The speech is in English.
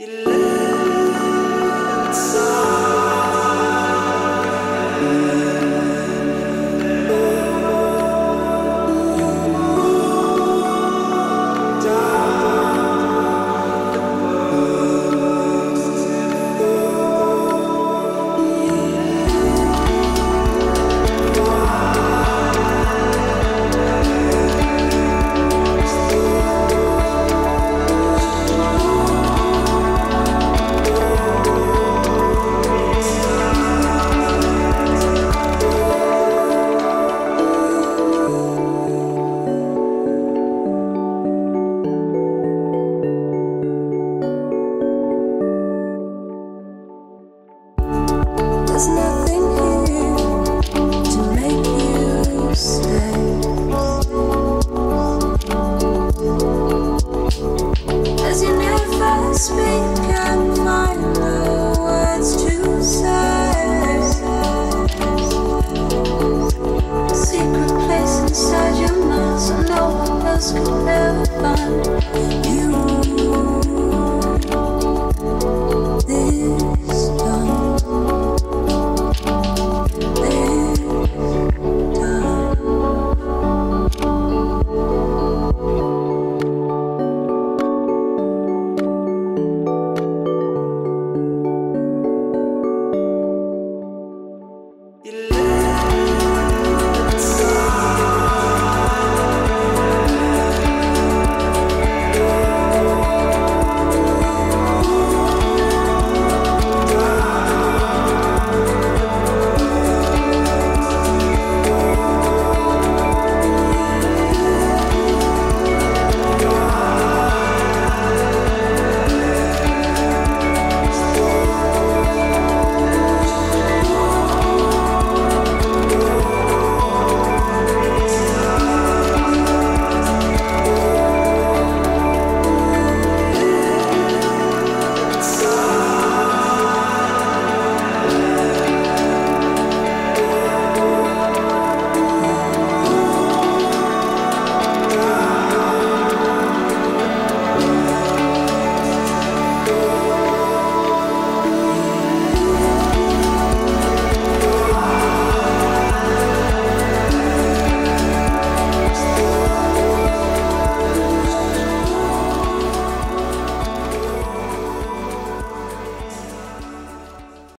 You sweet. You